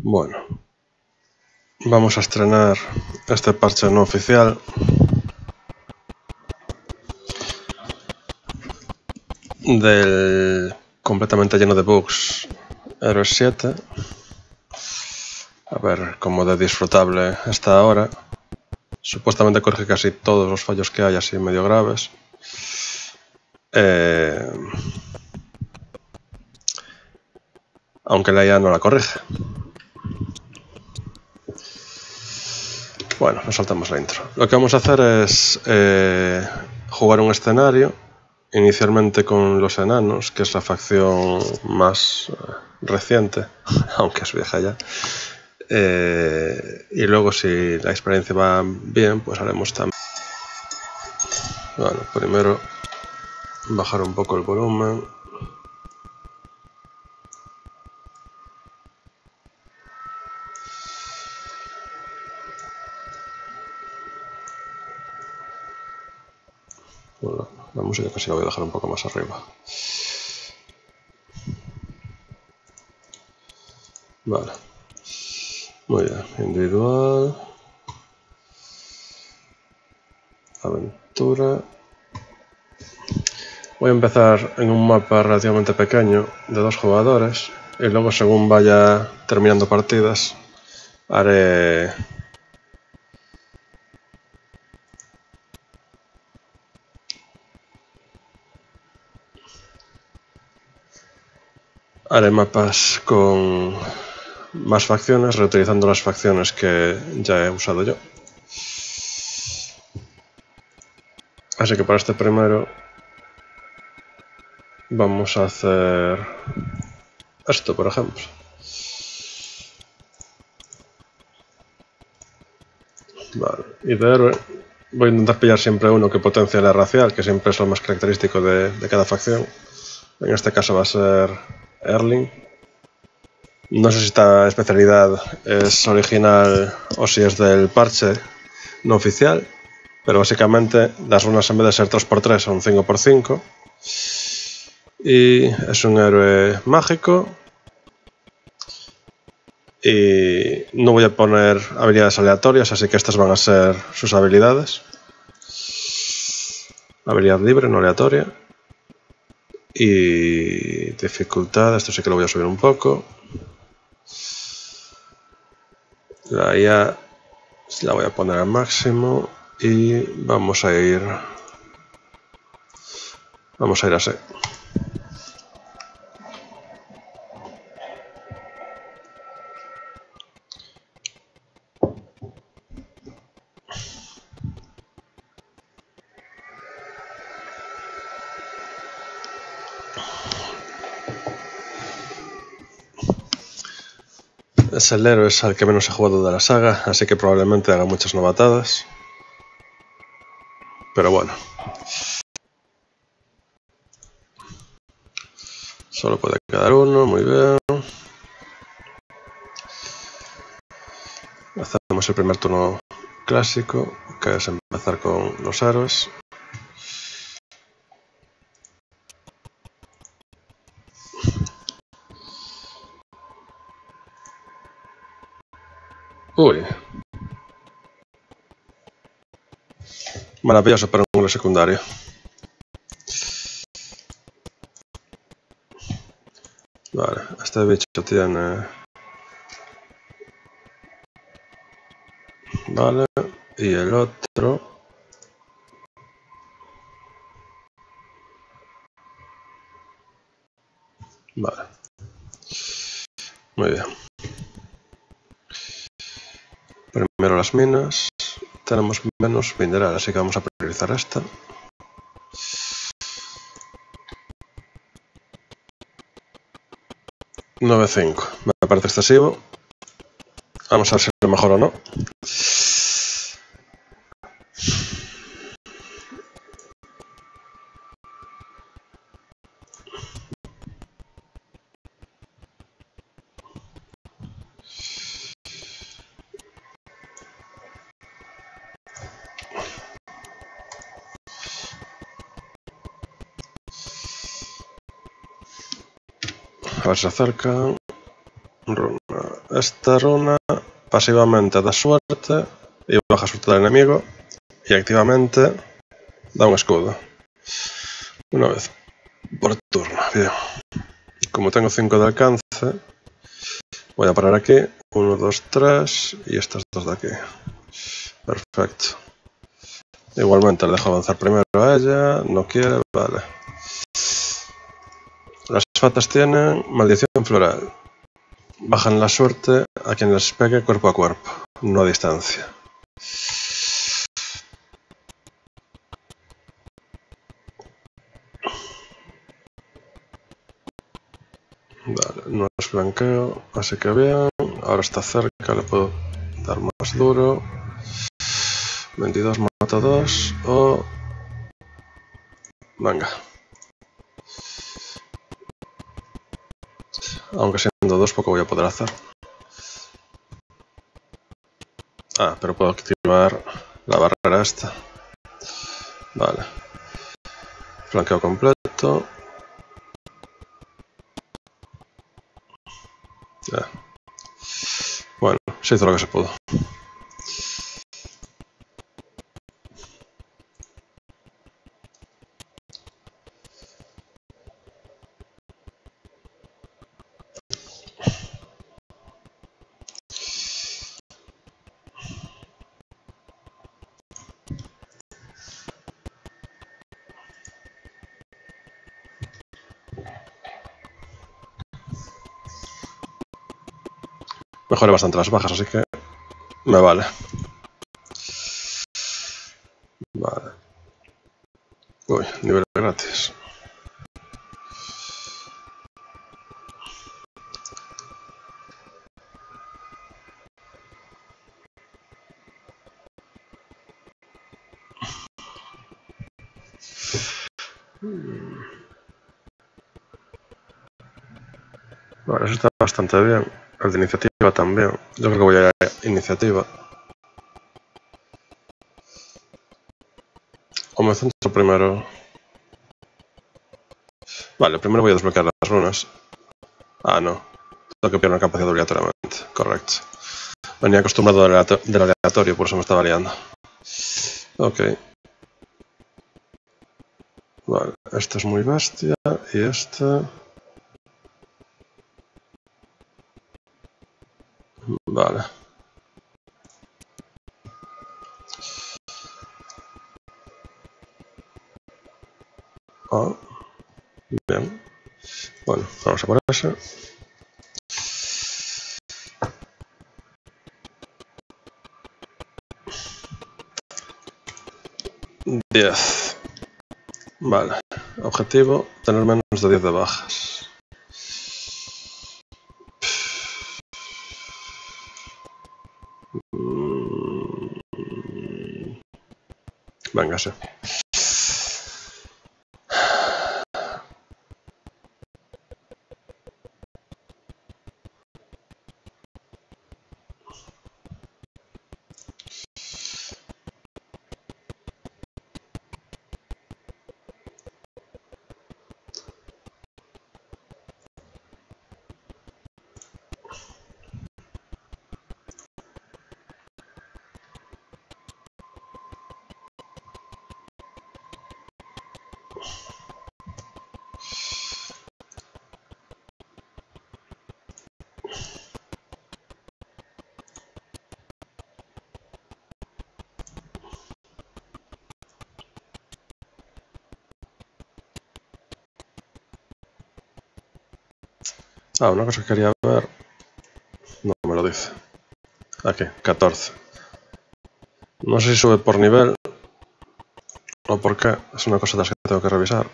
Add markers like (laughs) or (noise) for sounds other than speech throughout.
Bueno, vamos a estrenar este parche no oficial. Del completamente lleno de bugs Heroes 7 a ver cómo de disfrutable está ahora. Supuestamente corrige casi todos los fallos que hay así medio graves. Eh, aunque la IA no la corrige Bueno, nos saltamos la intro. Lo que vamos a hacer es eh, jugar un escenario, inicialmente con los enanos, que es la facción más eh, reciente, (laughs) aunque es vieja ya. Eh, y luego si la experiencia va bien, pues haremos también... Bueno, primero bajar un poco el volumen. La música casi la voy a dejar un poco más arriba. Vale. Muy bien. Individual. Aventura. Voy a empezar en un mapa relativamente pequeño de dos jugadores y luego según vaya terminando partidas haré haré mapas con más facciones, reutilizando las facciones que ya he usado yo. Así que para este primero vamos a hacer esto, por ejemplo. Vale, y de héroe voy a intentar pillar siempre uno que potencie la racial, que siempre es lo más característico de, de cada facción. En este caso va a ser Erling. No sé si esta especialidad es original o si es del parche no oficial, pero básicamente las runas en vez de ser 3x3 son 5x5. Y es un héroe mágico. Y no voy a poner habilidades aleatorias, así que estas van a ser sus habilidades. Habilidad libre, no aleatoria y dificultad, esto sí que lo voy a subir un poco. La IA la voy a poner al máximo y vamos a ir vamos a ir así. El héroe es al que menos he jugado de la saga, así que probablemente haga muchas novatadas. Pero bueno. Solo puede quedar uno, muy bien. Hacemos el primer turno clásico, que es empezar con los héroes. Uy. Maravilloso para un secundario. Vale, este bicho tiene... Vale, y el otro... Vale. Muy bien. Primero las minas. Tenemos menos mineral, así que vamos a priorizar esta. $9.5. Me parece excesivo. Vamos a ver si lo mejor o no. Se acerca. Esta runa pasivamente da suerte y baja suerte del enemigo y activamente da un escudo. Una vez por turno, bien. Como tengo 5 de alcance, voy a parar aquí. 1, 2, 3 y estas dos de aquí. Perfecto. Igualmente le dejo avanzar primero a ella, no quiere, vale. Las fatas tienen maldición floral. Bajan la suerte a quien les pegue cuerpo a cuerpo, no a distancia. Vale, no es flanqueo, así que bien. Ahora está cerca, le puedo dar más duro. 22 mata 2 o... Venga. Aunque siendo dos poco voy a poder hacer. Ah, pero puedo activar la barrera esta. Vale. Flanqueo completo. Bueno, se hizo lo que se pudo. Mejoré bastante las bajas, así que me vale. Vale. Uy, nivel gratis. Vale, eso está bastante bien. El de iniciativa también. Yo creo que voy a ir a iniciativa. O me centro primero. Vale, primero voy a desbloquear las runas. Ah, no. Tengo que pierdo capacidad obligatoriamente. Correcto. Venía acostumbrado del aleatorio, por eso me estaba liando. Ok. Vale, este es muy bestia y este... Vale. Ah, bien. Bueno, vamos a por ese. Diez. Vale. Objetivo, tener menos de 10 de bajas. Markentasche. Ah, una cosa que quería ver. No me lo dice. Aquí, 14. No sé si sube por nivel o por qué. Es una cosa de las que tengo que revisar.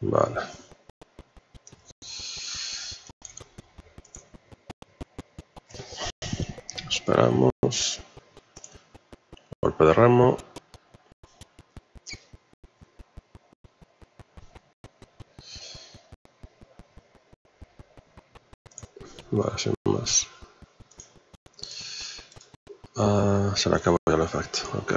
Vale. Esperamos. Golpe de remo. Vale, sin más. Ah, se me acabó ya el efecto, ok.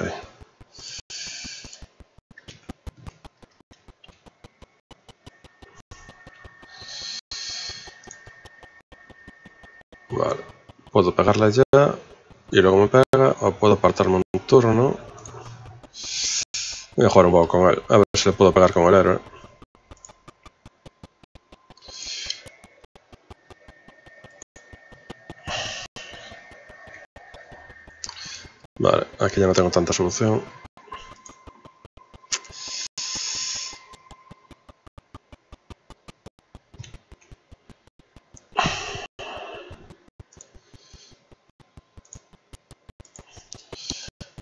Vale, puedo pegarle ya y luego me pega o puedo apartarme un turno. Voy a jugar un poco con él, a ver si le puedo pegar con el héroe. Aquí ya no tengo tanta solución.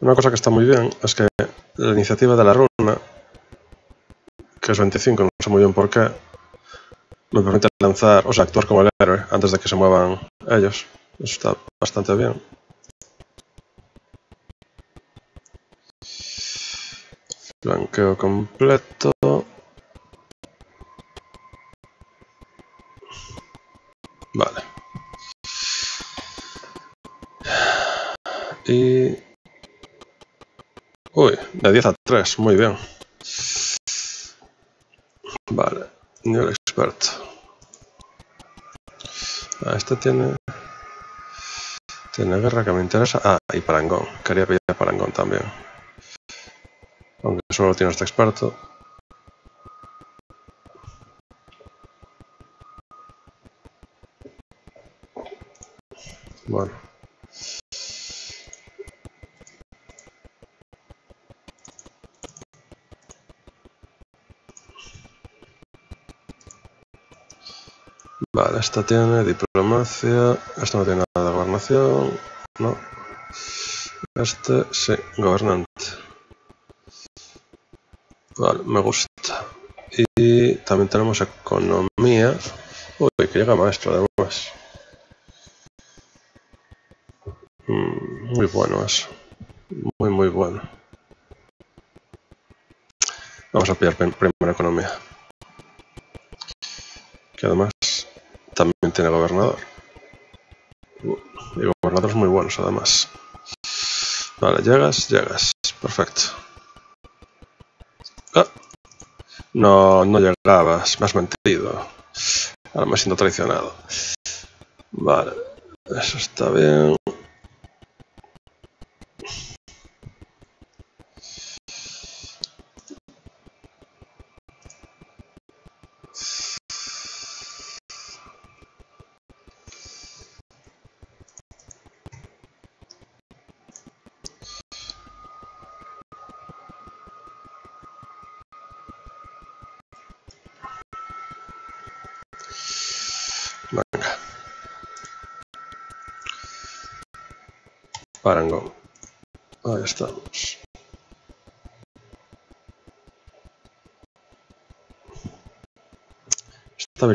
Una cosa que está muy bien es que la iniciativa de la runa, que es 25, no sé muy bien por qué, me permite lanzar, o sea, actuar como el héroe antes de que se muevan ellos. Eso está bastante bien. Blanqueo completo. Vale. Y... Uy, de 10 a 3, muy bien. Vale, nivel experto. Ah, este tiene... Tiene guerra que me interesa. Ah, y parangón. Quería pillar parangón también. Aunque solo tiene este experto. Bueno. Vale, esta tiene diplomacia, esto no tiene nada de gobernación, no. Este sí, gobernante. Vale, me gusta. Y también tenemos economía. Uy, que llega maestro además. Mm, muy bueno eso. Muy, muy bueno. Vamos a pillar primero economía. Que además también tiene gobernador. Y gobernadores muy buenos además. Vale, llegas, llegas. Perfecto. Ah, no, no llegabas, me has mentido. Ahora me siento traicionado. Vale, eso está bien. Venga. Parangón. Ahí estamos.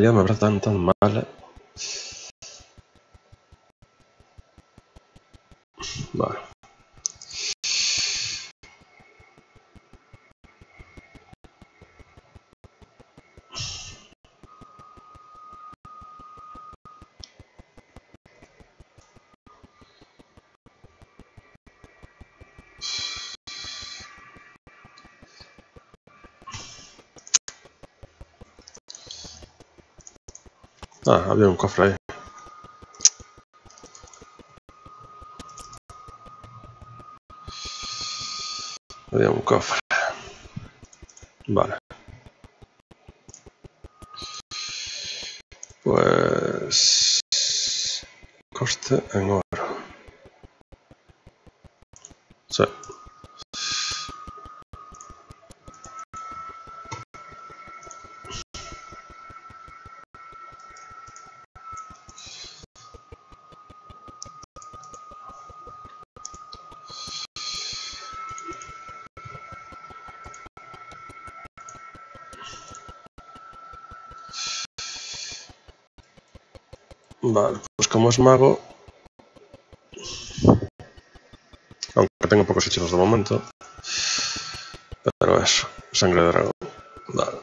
Habilidad me habrá mala. Vale. Ah, había un cofre ahí. Había un cofre. Vale. Pues... Coste en oro. Sí. Vale, pues como es mago... Aunque tengo pocos hechizos de momento. Pero eso, sangre de dragón. Vale.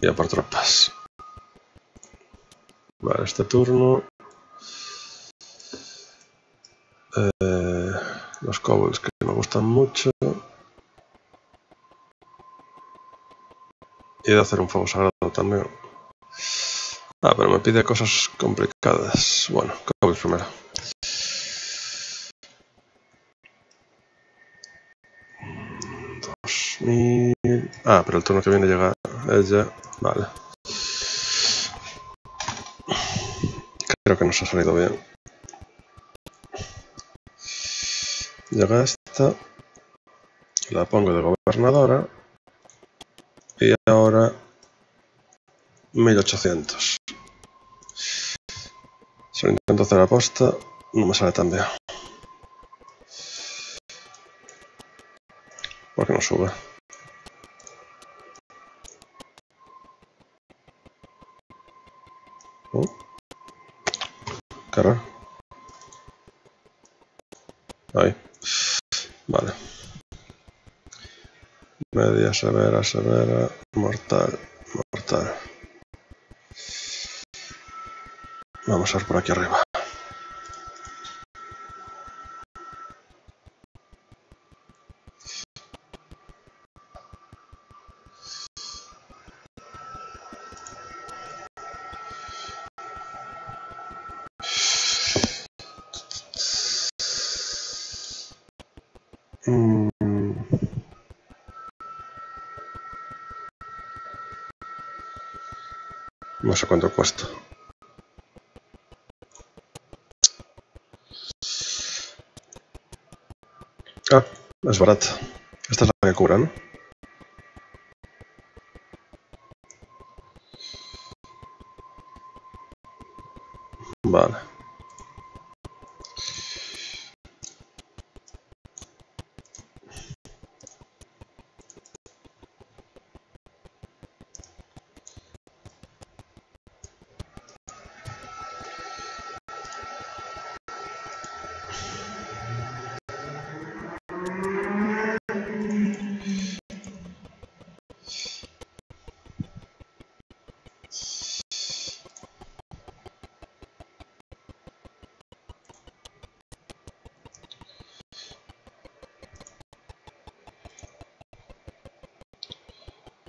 Y a por tropas. Vale, este turno. Eh, los kobolds que me gustan mucho. Y de hacer un fuego sagrado también. Ah, pero me pide cosas complicadas. Bueno, kobolds primero. Dos mil... Ah, pero el turno que viene llega ella. Vale. Creo que nos ha salido bien. Llega esta. La pongo de gobernadora. Y ahora 1800. Si lo intento hacer aposta, no me sale tan bien. Porque no sube. Oh. Ahí. Vale. Media, severa, severa, mortal, mortal. Vamos a ver por aquí arriba. Sé cuánto cuesta. Ah, es barata. Esta es la que cura, ¿no? Vale.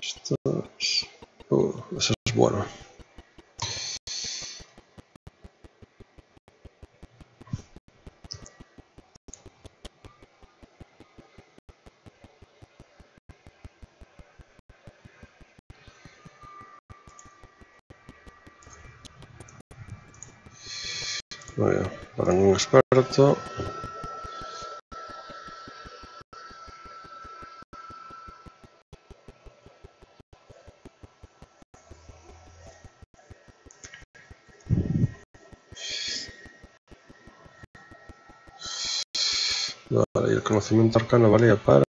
Esto es... Uh, eso es bueno. Muy bien, para un experto. Vale, el conocimiento arcano valía para...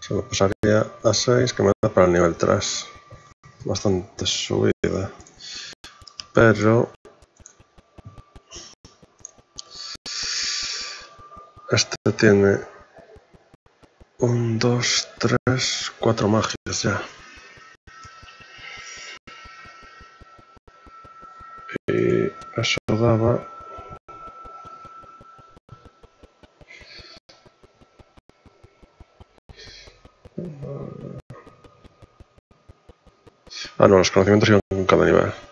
Se me pasaría a 6, que me da para el nivel 3. Bastante subida. Pero... Este tiene... Un, dos, tres, cuatro magias ya. Y eso daba... Ah, no, los conocimientos iban con cada nivel.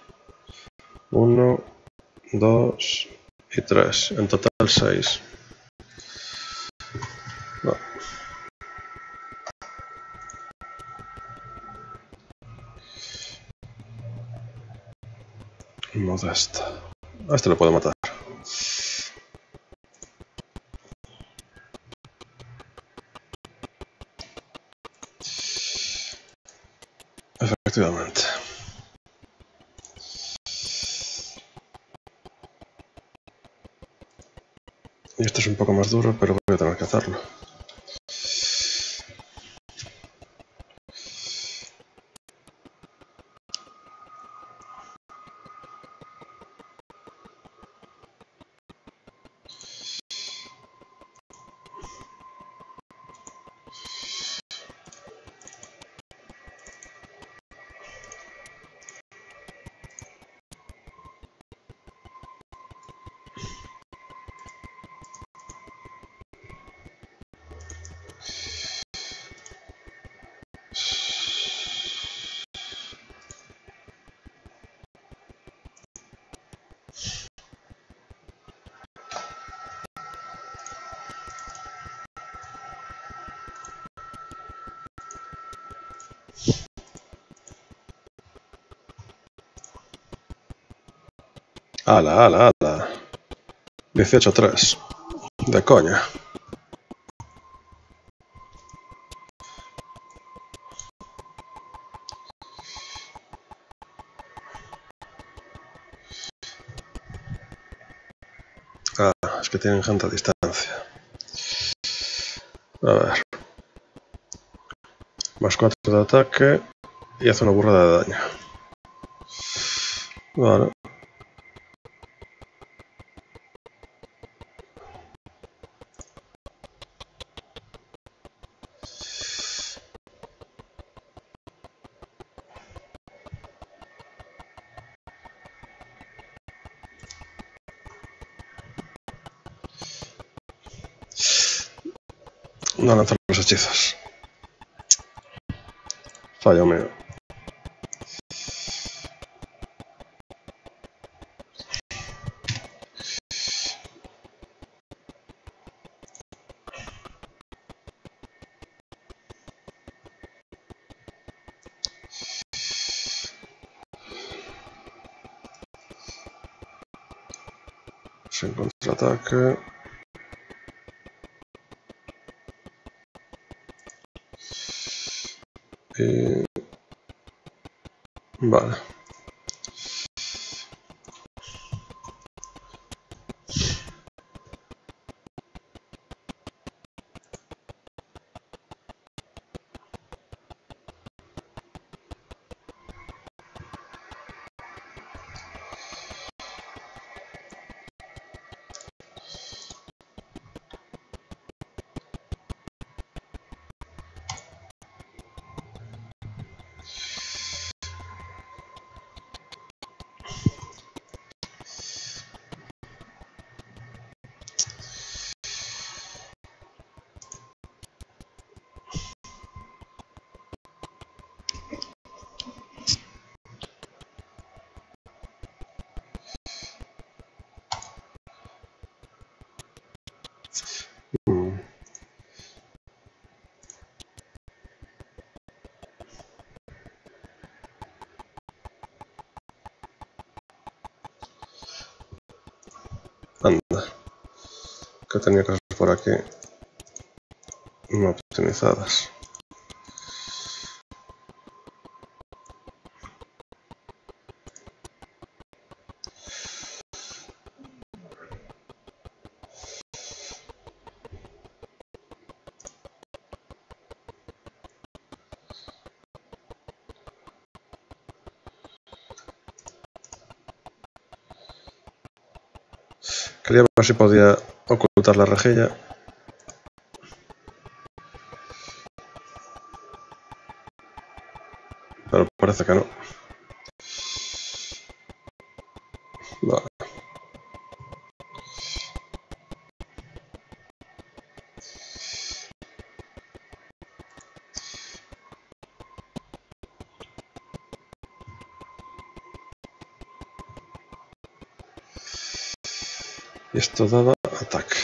Uno, dos y tres. En total seis. No. Modesta. A este lo puedo matar. Efectivamente. Es un poco más duro, pero voy a tener que hacerlo. Ala, ala, ala. 18-3. De coña. Ah, es que tienen gente a distancia. A ver. Más 4 de ataque y hace una burrada de daño. No lanzar los hechizos. Fallo mío. Sin contraataque. Vale. Que tenía cosas por aquí no optimizadas. Quería ver si podía la rejilla. Pero parece que no. Vale. Esto daba ataque.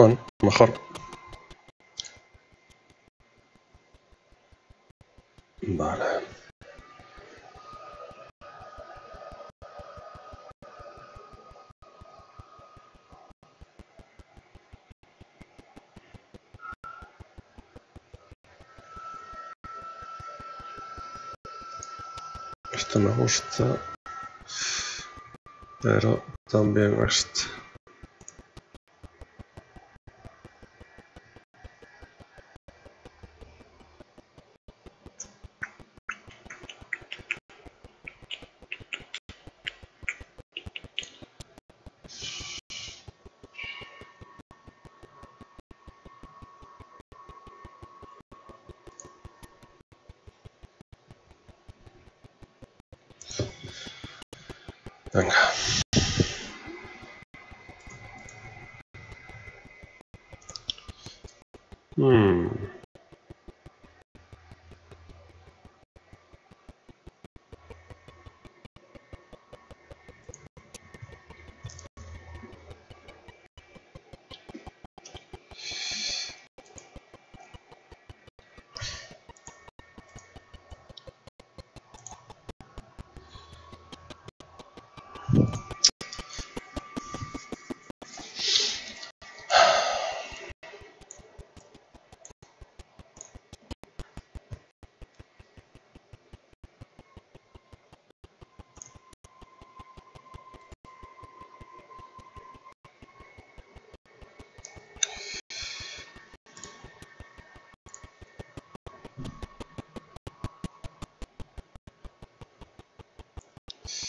Mejor. Vale. Esto me gusta. Pero también este.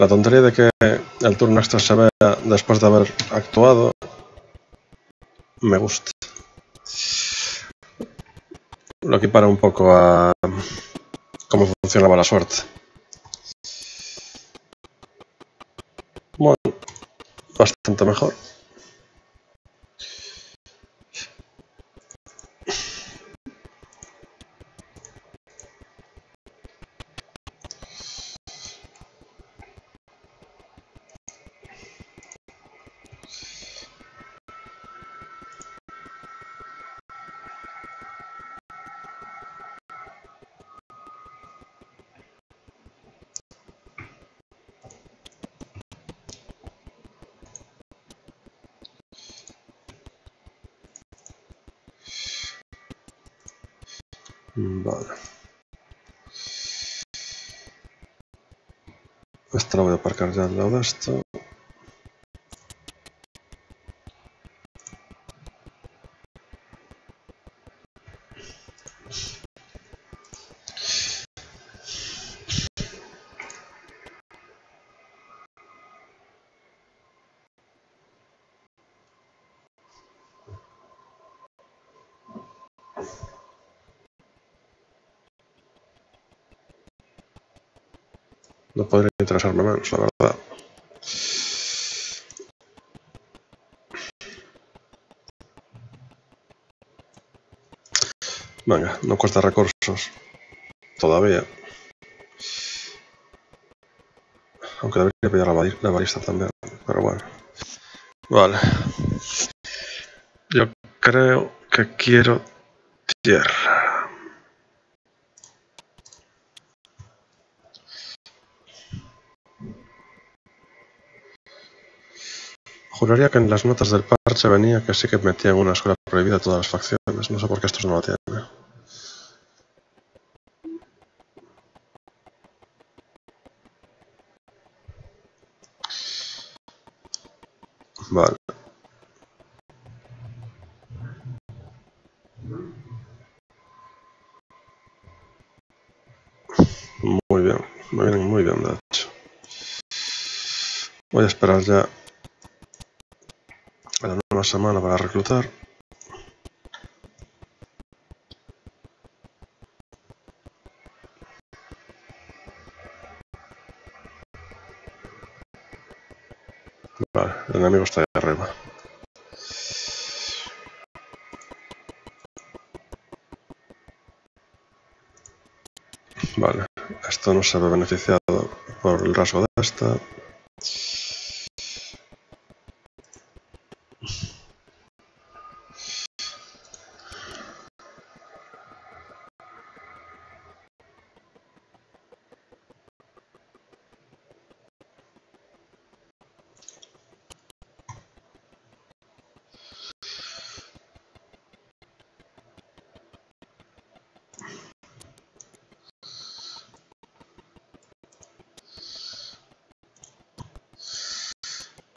La tontería de que el turno extra se vea después de haber actuado me gusta. Lo equipara un poco a cómo funcionaba la suerte. Bueno, bastante mejor. De esto. No podría interesarme menos, la verdad. Venga, no cuesta recursos. Todavía. Aunque debería pillar la, la balista también, pero bueno. Vale. Yo creo que quiero tierra. Juraría que en las notas del parche venía que sí que metían una escuela prohibida a todas las facciones. No sé por qué estos no la tienen. ¿eh? Vale. Muy bien, muy bien, muy bien, de hecho. Voy a esperar ya a la nueva semana para reclutar. Vale, el enemigo está ahí arriba. Vale, esto no se ve beneficiado por el rasgo de esta.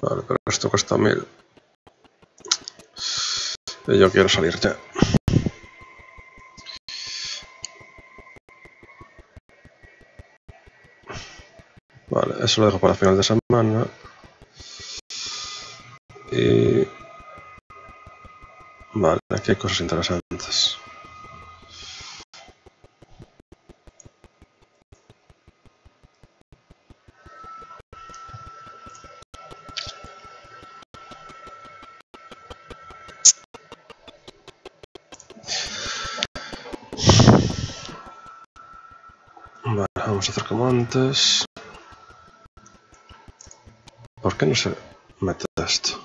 Vale, pero esto cuesta yo quiero salir ya. Vale, eso lo dejo para final de semana. Y... Vale, aquí hay cosas interesantes. Antes. ¿Por qué no se mete esto?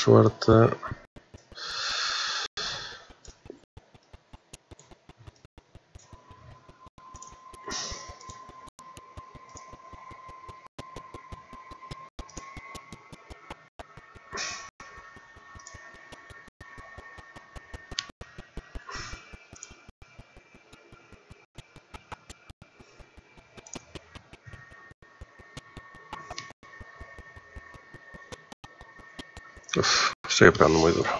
Suerte. Estoy pegando muy duro.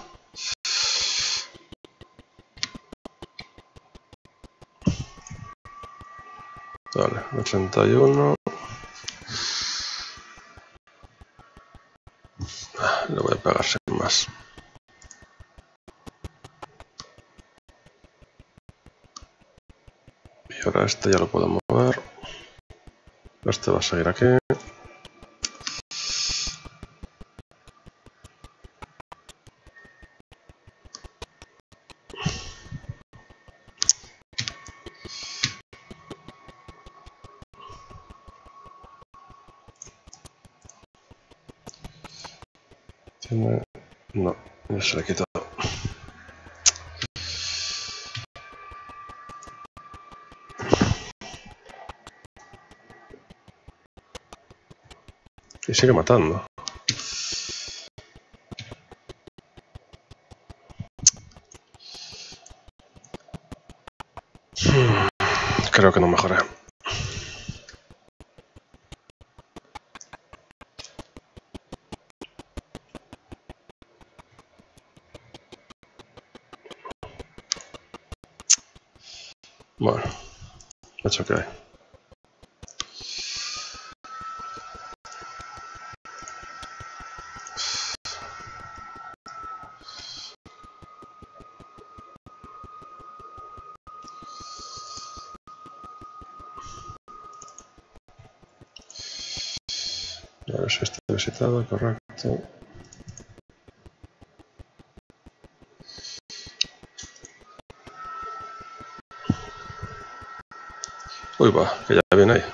Vale, 81. Ah, Le voy a pegar sin más. Y ahora este ya lo puedo mover. Este va a seguir aquí. Sigue matando. Creo que no mejoré. Bueno, it's okay. A visitado, correcto. Uy, va, que ya viene ahí.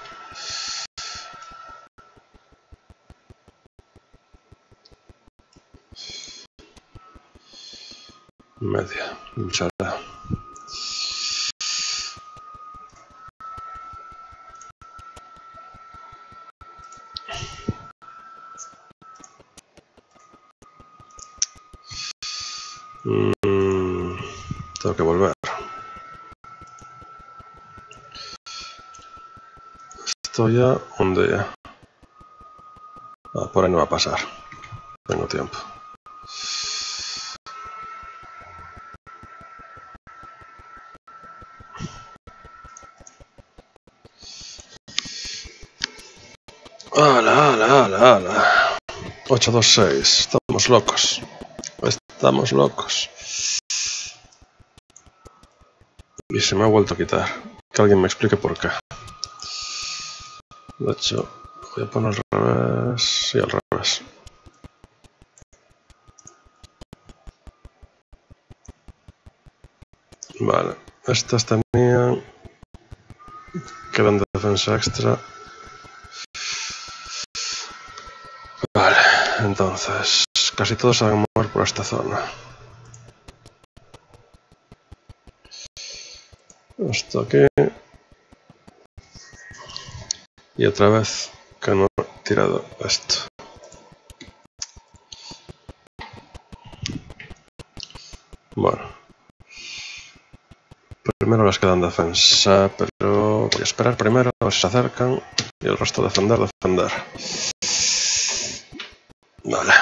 Media, luchará. Mm, tengo que volver. Estoy ya donde. Ah, por ahí no va a pasar. Tengo tiempo. ¡Hala, hala, hala, hala! 826. Estamos locos. Estamos locos. Y se me ha vuelto a quitar. Que alguien me explique por qué. De hecho, voy a poner al revés. Sí, al revés. Vale. Estas tenían... Quedan de defensa extra. Vale, entonces... Casi todos saben mover por esta zona. Esto aquí. Y otra vez que no he tirado esto. Bueno. Primero les quedan defensa, pero voy a esperar primero a ver si se acercan y el resto defender, defender. Vale.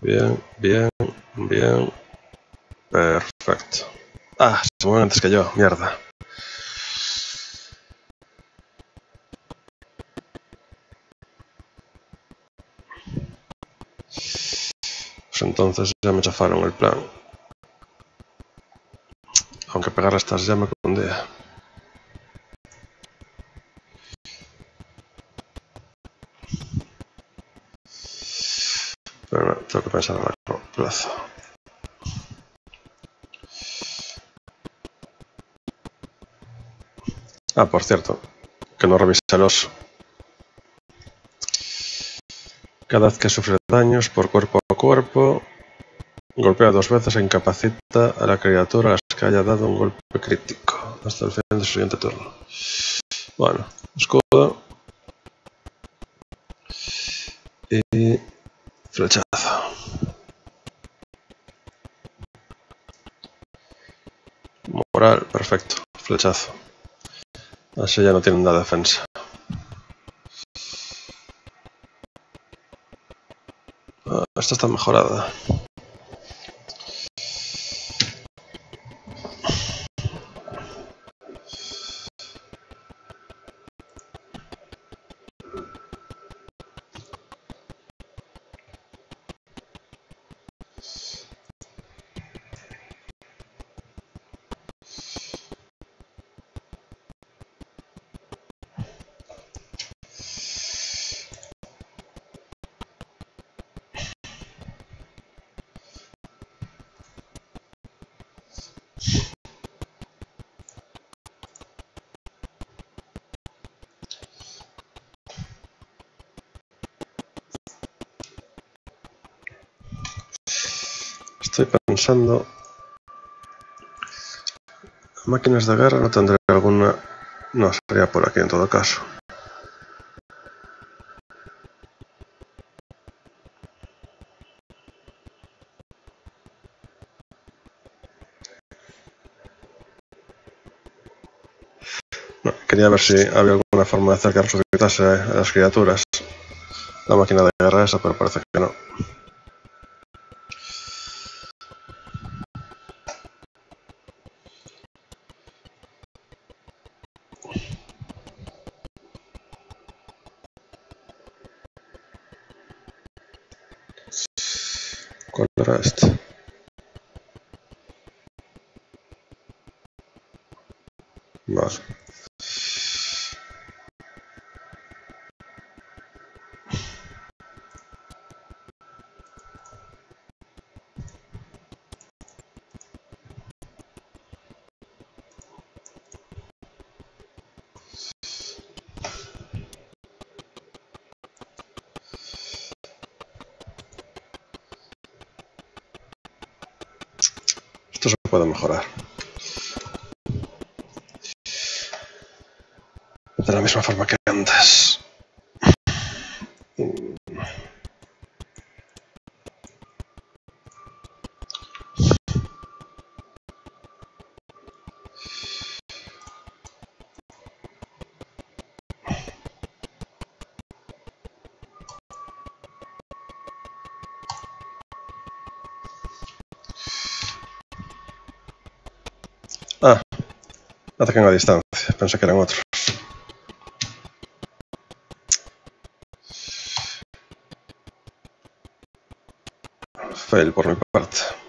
Bien, bien, bien. Perfecto. Ah, se mueven antes que yo, mierda. Pues entonces ya me chafaron el plan. Aunque pegar estas ya me confundía. Pero tengo que pensar a largo plazo. Ah, por cierto, que no revise el oso. Cada vez que sufre daños por cuerpo a cuerpo, golpea dos veces e incapacita a la criatura a las que haya dado un golpe crítico hasta el final de su siguiente turno. Bueno, escudo. Y flechazo. Moral, perfecto. Flechazo. Así ya no tienen de defensa. Ah, esta está mejorada. Pensando... Máquinas de guerra no tendré alguna... No, sería por aquí en todo caso. Quería ver si había alguna forma de que resucitase a las criaturas. La máquina de guerra esa, pero parece que no. first. Atacan a distancia. Pensé que eran otros. Fail por mi parte.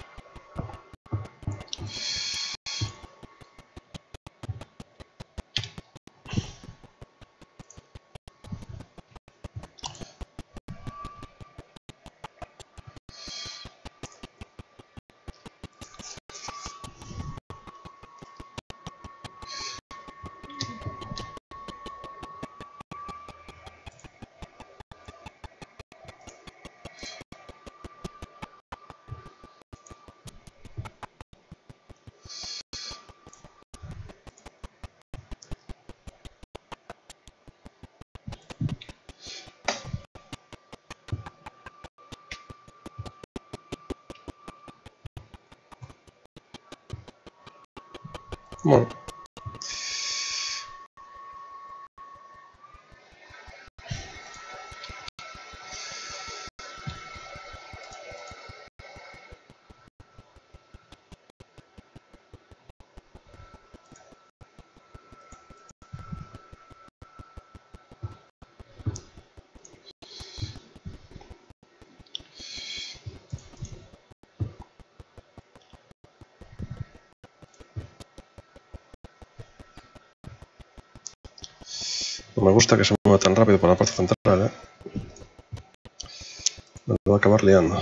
Que se mueva tan rápido por la parte central, ¿eh? Me va a acabar liando.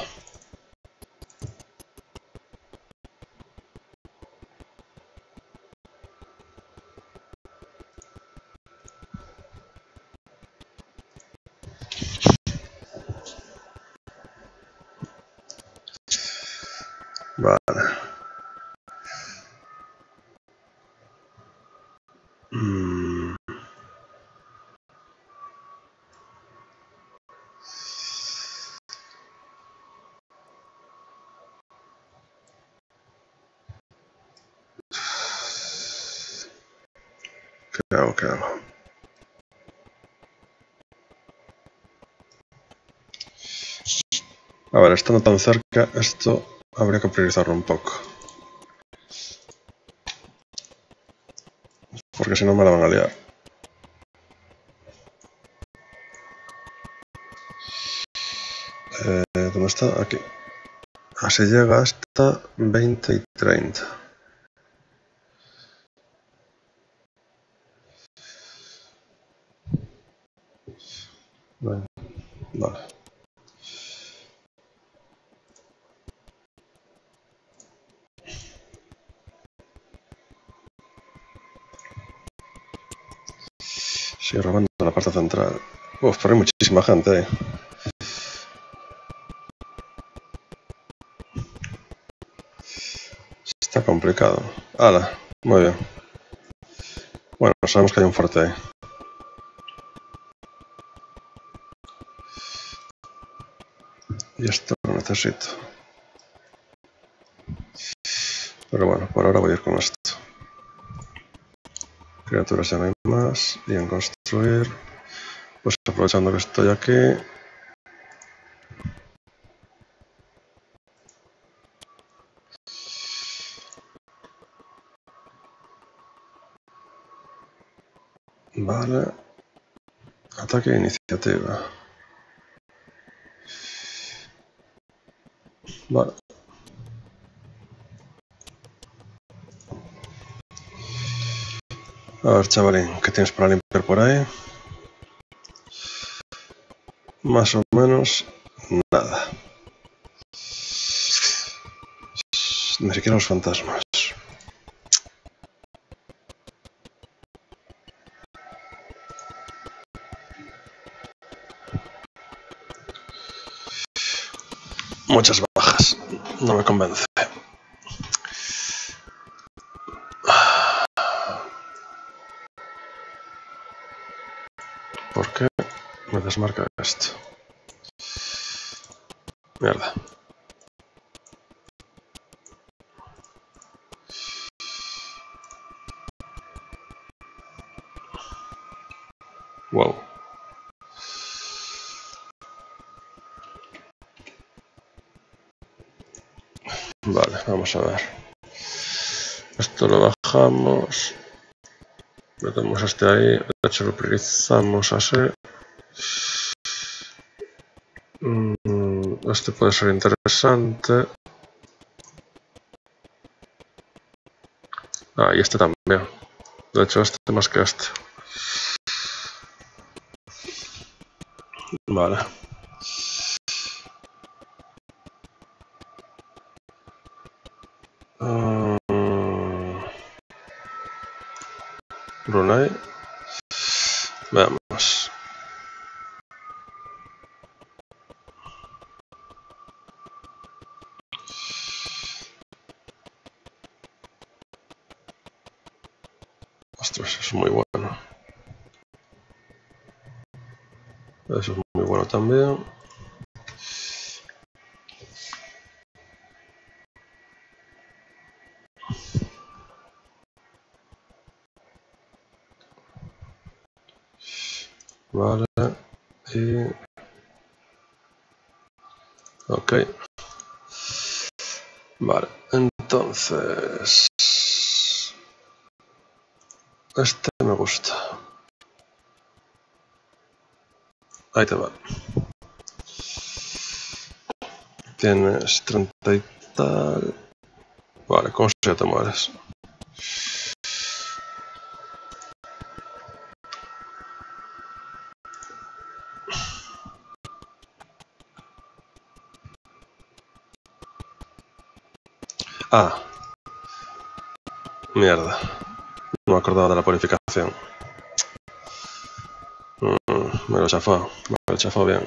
Vale. Mm. ¿Qué hago? ¿Qué hago? Estando tan cerca, esto habría que priorizarlo un poco. Porque si no me la van a liar. Eh, ¿Dónde está? Aquí. Así llega hasta 20 y 30. Vale. Vale. Sigue robando la parte central. Hay muchísima gente ahí. Está complicado. Hala, muy bien. Bueno, sabemos que hay un fuerte ahí. Y esto lo necesito. Pero bueno, por ahora voy a ir con esto. Criaturas ya no hay más. Y construir. Aprovechando que estoy aquí. Vale. Ataque e iniciativa. Vale. A ver, chavalín, ¿qué tienes para limpiar por ahí? Más o menos nada. Ni siquiera los fantasmas. Muchas bajas. No me convence. ¿Por qué me desmarca esto? Mierda. Wow. Vale, vamos a ver. Esto lo bajamos. Metemos este ahí. Lo priorizamos así. Este puede ser interesante. Ah, y este también. De hecho, este más que este. Vale. Uh, Brunei. Ostras, es muy bueno. Eso es muy bueno también. Vale. Y... Ok. Vale, entonces... Este me gusta. Ahí te va. Tienes 30 y tal. Vale, con 7 mueres. Ah. Mierda. No me acordaba de la purificación. Mm, me lo chafó. Me lo chafó bien.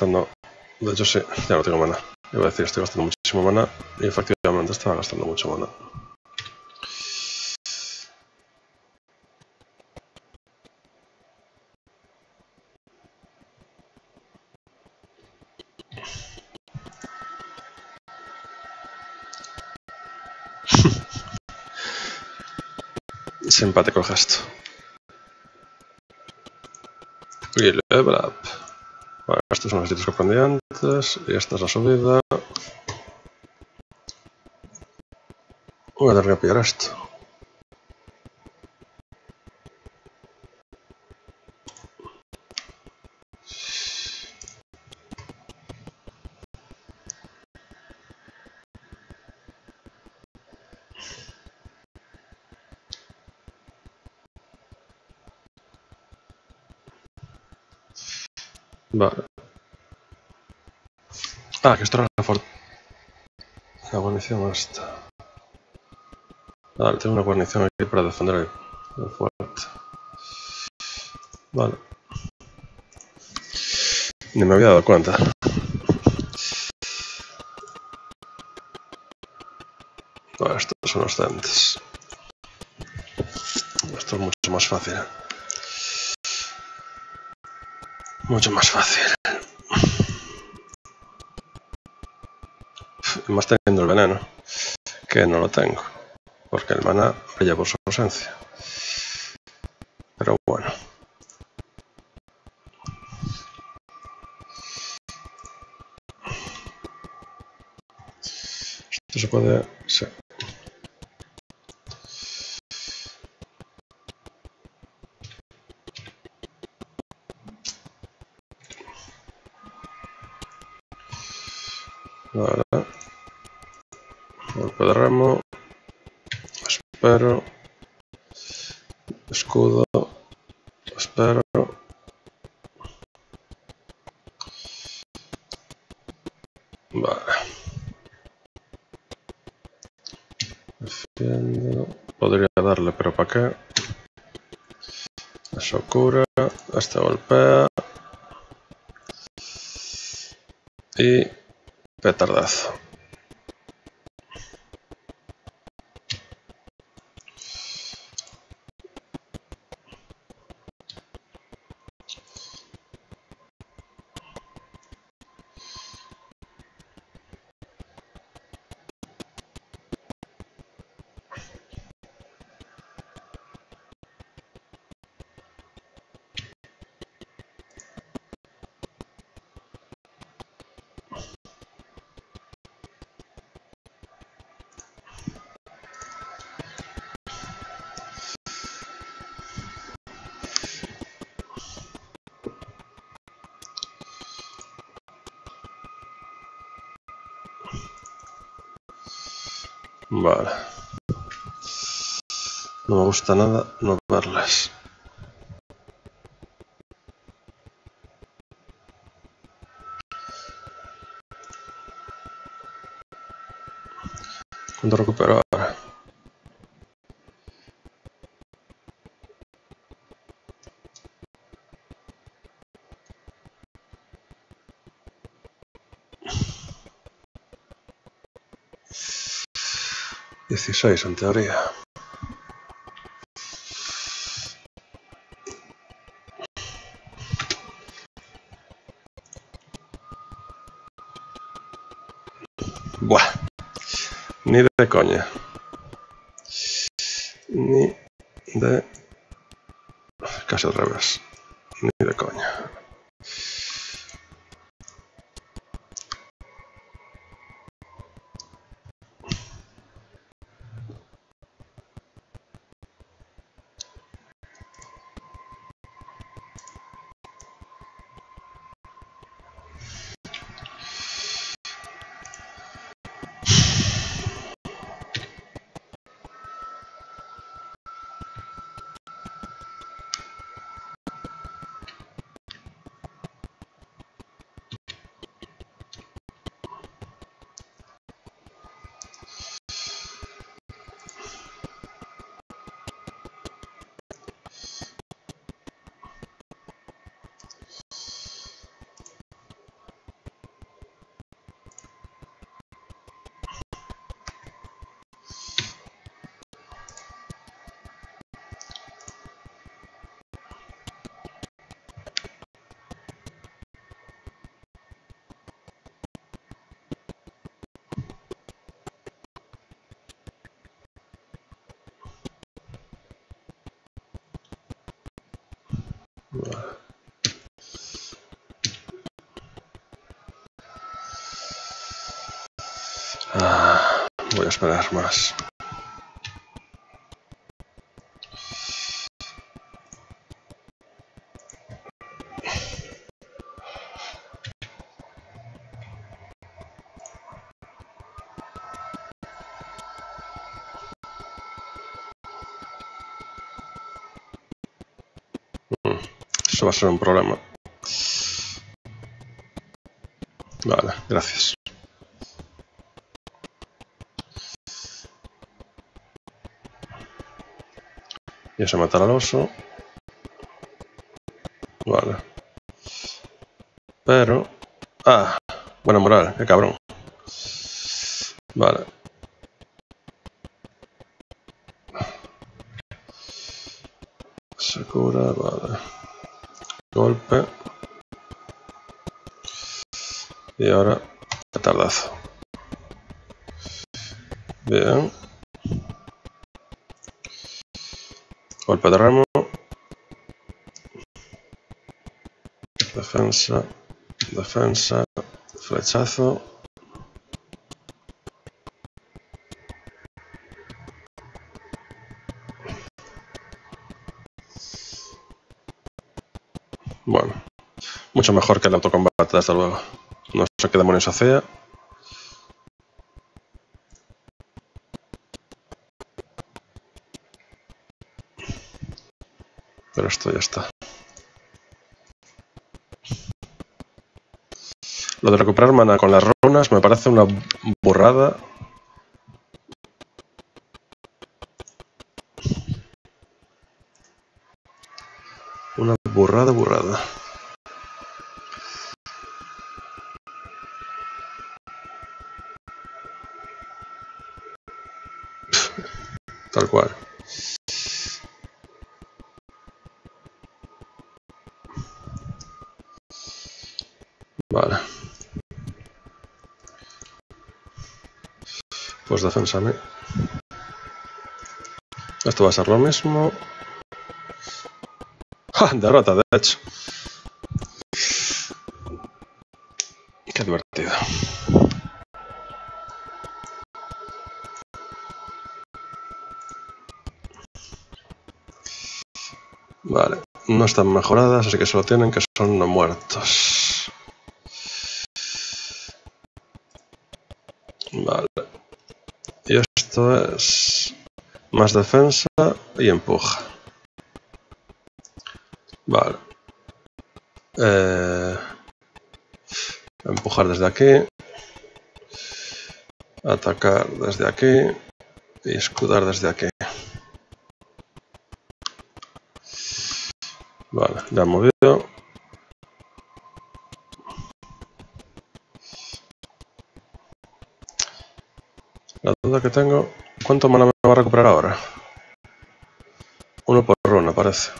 Gastando. De hecho, sí, ya no tengo mana. Iba a decir, estoy gastando muchísimo mana. Y efectivamente estaba gastando mucho mana. (laughs) Simpático gesto. Estos son los sitios que esta es la subida. Voy a tener que pillar esto. Vale. Ah, que esto era la, for... la guarnición esta. Vale, tengo una guarnición aquí para defender el, el fuerte. Vale. Ni me había dado cuenta. Vale, estos son los dentes. Esto es mucho más fácil. Mucho más fácil. Más teniendo el veneno, que no lo tengo, porque el mana brilla por su ausencia. Pero bueno. Esto se puede... Sí. Vale. Golpe de remo. Espero. Escudo. Espero. Vale. Defiendo. Podría darle, pero ¿para qué? Eso cura. Este golpea. Y petardazo. Vale. No me gusta nada no verlas. ¿Cuánto recuperaba? en teoría. Ni de coña. Ni de... Casi al revés. Ah, voy a esperar más. Va a ser un problema. Vale, gracias. Y eso matar al oso. Vale. Pero... Ah, buena moral, qué cabrón. Vale. Se cura, vale. Golpe. Y ahora, tardazo. Bien. Golpe de remo. Defensa. Defensa. Flechazo. Mucho mejor que el autocombate, desde luego. No sé qué demonios hacía. Pero esto ya está. Lo de recuperar mana con las runas me parece una burrada. Una burrada, burrada. Tal cual. Vale. Pues defensa a mí. Esto va a ser lo mismo. ¡Ja! Derrota, de hecho. Qué divertido. Vale, no están mejoradas, así que solo tienen que son no muertos. Vale. Y esto es más defensa y empuja. Vale. Eh, empujar desde aquí. Atacar desde aquí. Y escudar desde aquí. Vale, ya he movido. La duda que tengo, ¿cuánto mana me va a recuperar ahora? Uno por runa, parece.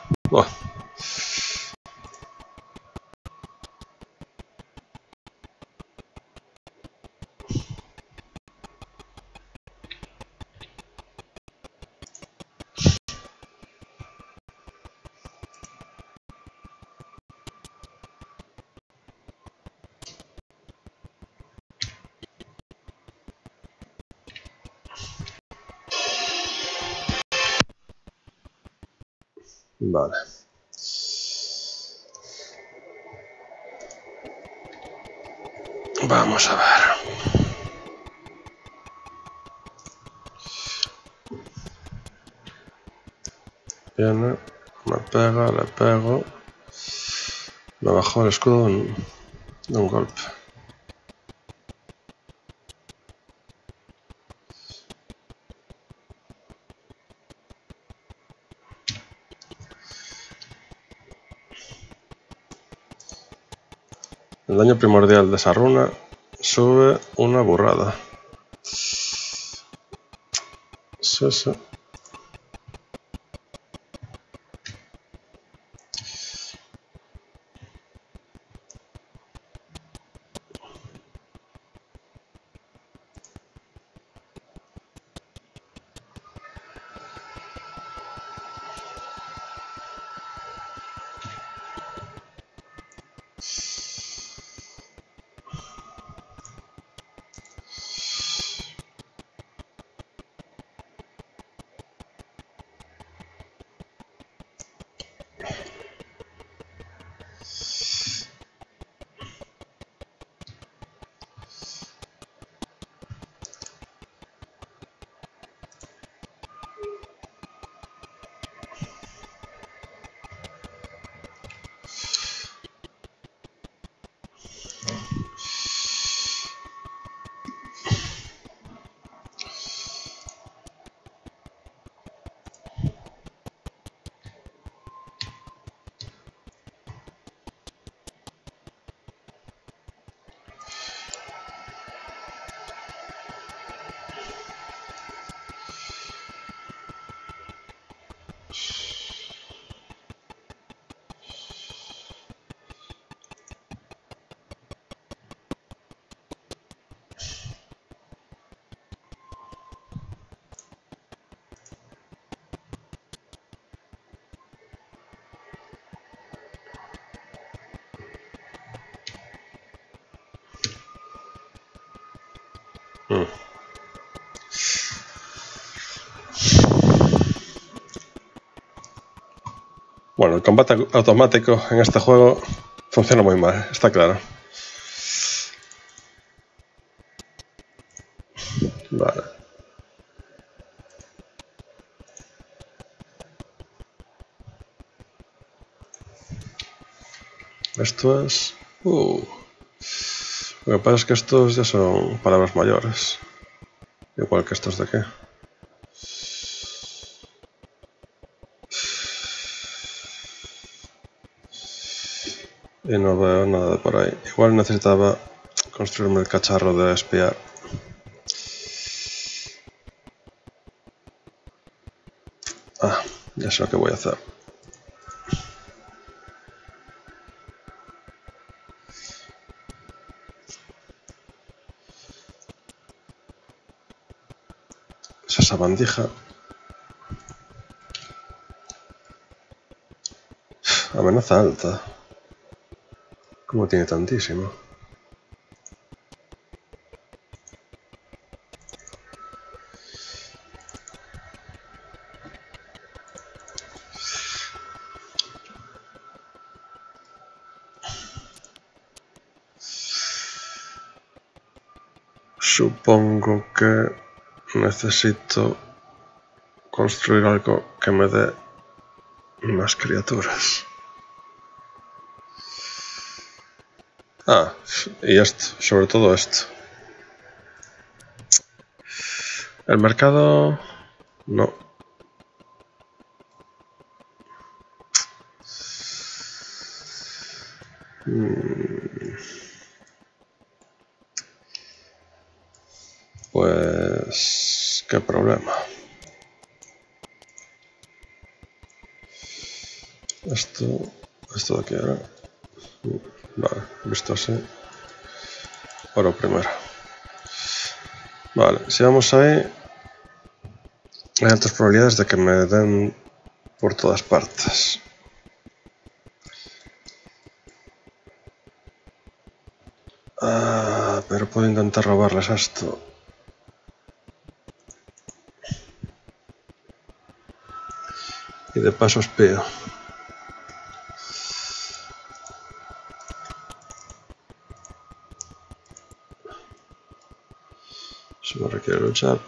El escudo de un, de un golpe. El daño primordial de esa runa sube una burrada. Sí, sí. El combate automático en este juego funciona muy mal, está claro. Vale. Esto es... Uh. Lo que pasa es que estos ya son palabras mayores. Igual que estos de aquí. Y no veo nada por ahí. Igual necesitaba construirme el cacharro de espiar. Ah, ya sé lo que voy a hacer. Es esa bandija. Amenaza alta. ¿Cómo tiene tantísimo? Supongo que necesito construir algo que me dé más criaturas. Ah, y esto, sobre todo esto. El mercado... No. Mm. Pues... ¿Qué problema? Esto... Esto de aquí ahora... Vale, visto así. Oro primero. Vale, si vamos ahí, hay altas probabilidades de que me den por todas partes. Ah, pero puedo intentar robarles esto. Y de paso espío.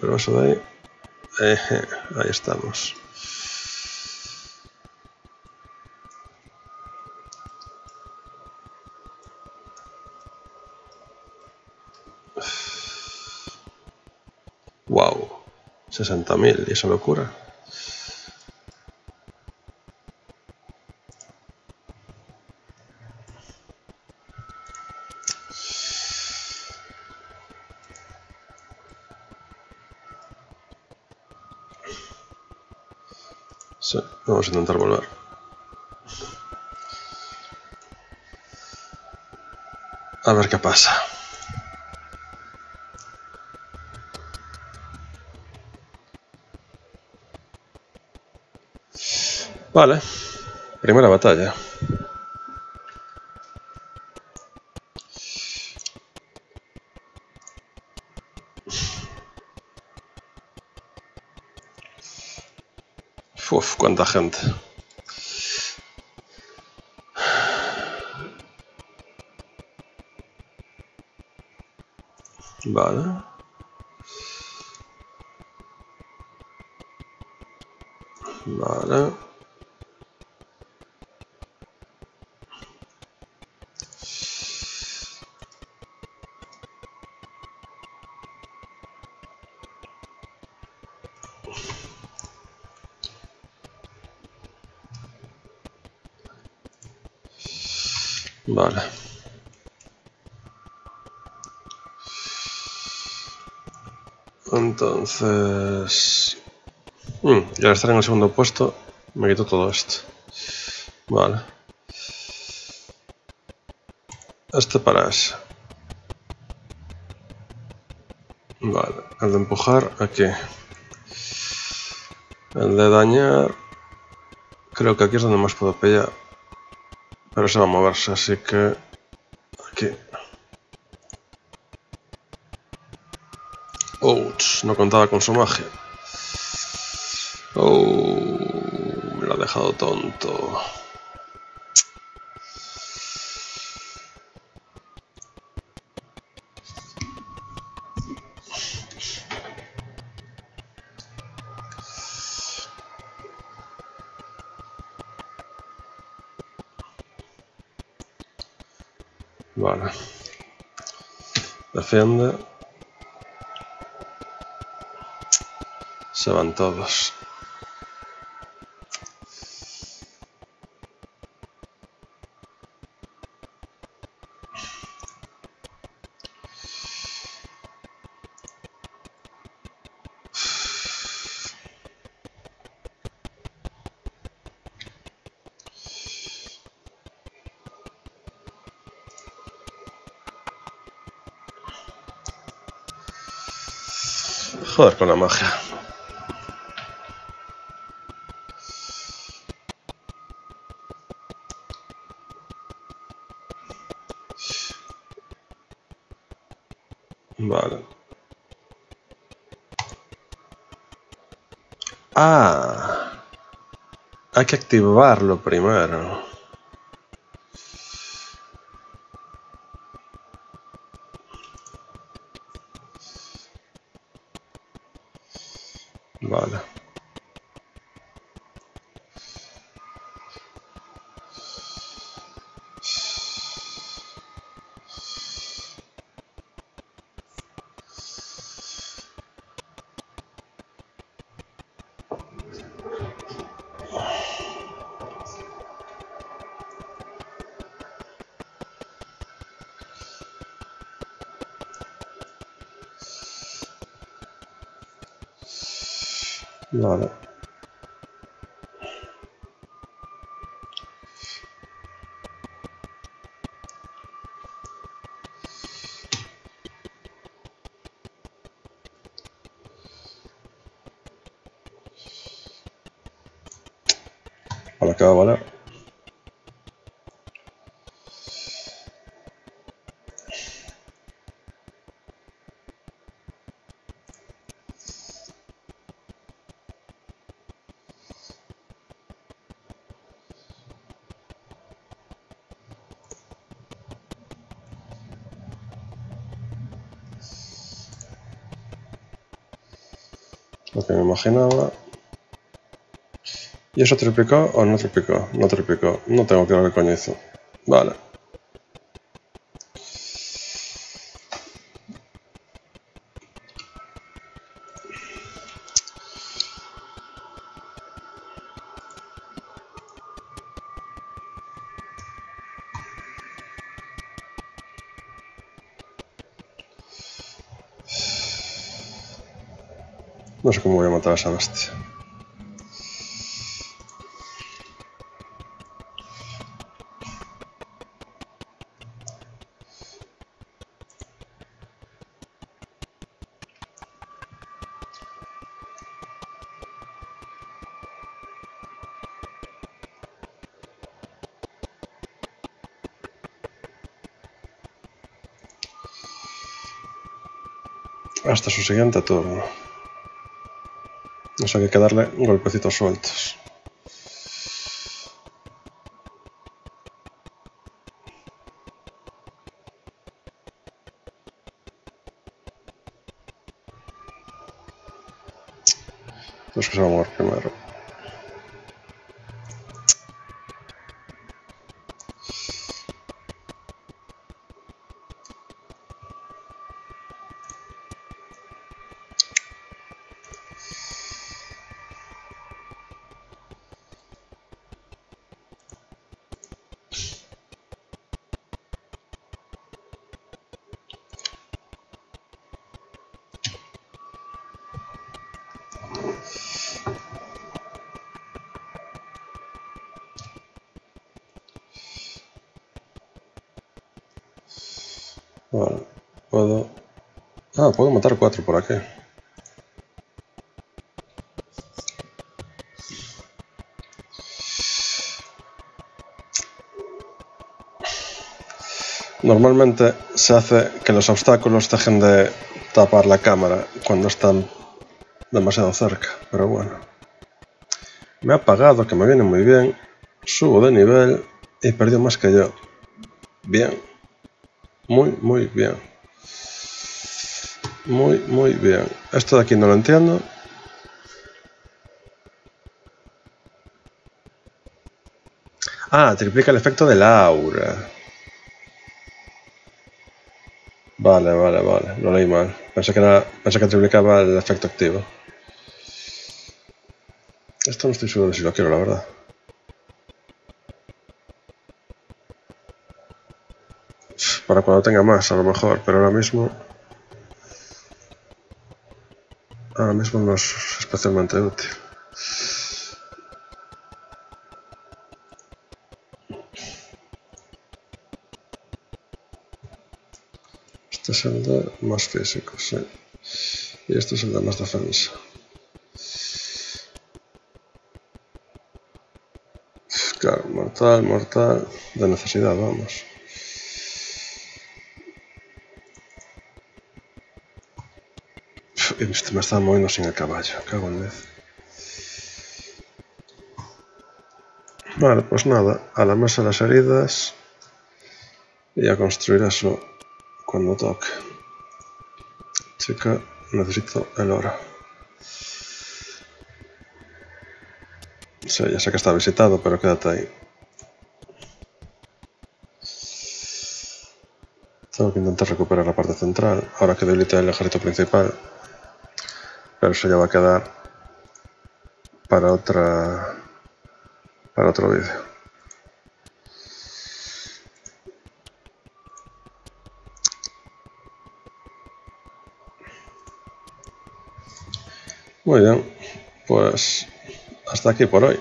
Pero eso de ahí. Eh, ahí estamos. Wow, 60.000 y esa locura. Vamos a intentar volver. A ver qué pasa. Vale, primera batalla. Cuánta gente. Vale. Vale. Entonces... Mm, y al estar en el segundo puesto, me quito todo esto. Vale. Este para ese. Vale. El de empujar, aquí. El de dañar... Creo que aquí es donde más puedo pillar. Pero se va a moverse, así que... Aquí. No contaba con su magia. Oh, me lo ha dejado tonto. Vale. Se van todos. Joder con la magia. Vale. Ah. Hay que activarlo primero. Lo que me imaginaba. ¿Y eso triplicó o no triplicó? No triplicó. No tengo claro qué coño hizo. Vale. Cómo voy a matar a esa bestia. Hasta su siguiente turno. Hay que darle golpecitos sueltos. Por aquí. Normalmente se hace que los obstáculos dejen de tapar la cámara cuando están demasiado cerca, pero bueno. Me ha apagado, que me viene muy bien. Subo de nivel y perdió más que yo. Bien. Muy, muy bien. Muy, muy bien. Esto de aquí no lo entiendo. Ah, triplica el efecto del aura. Vale, vale, vale. Lo leí mal. Pensé que, era, pensé que triplicaba el efecto activo. Esto no estoy seguro si lo quiero, la verdad. Para cuando tenga más, a lo mejor, pero ahora mismo... Ahora mismo no es especialmente útil. Este es el de más físico, sí. Y este es el de más defensa. Claro, mortal, mortal, de necesidad, vamos. Me estaba moviendo sin el caballo, cago en vez. Vale, pues nada, a la mesa las heridas y a construir eso cuando toque. Chica, necesito el oro. Ya sé que está visitado, pero quédate ahí. Tengo que intentar recuperar la parte central, ahora que debilité el ejército principal. Pero eso ya va a quedar para otra... para otro vídeo. Muy bien, pues hasta aquí por hoy.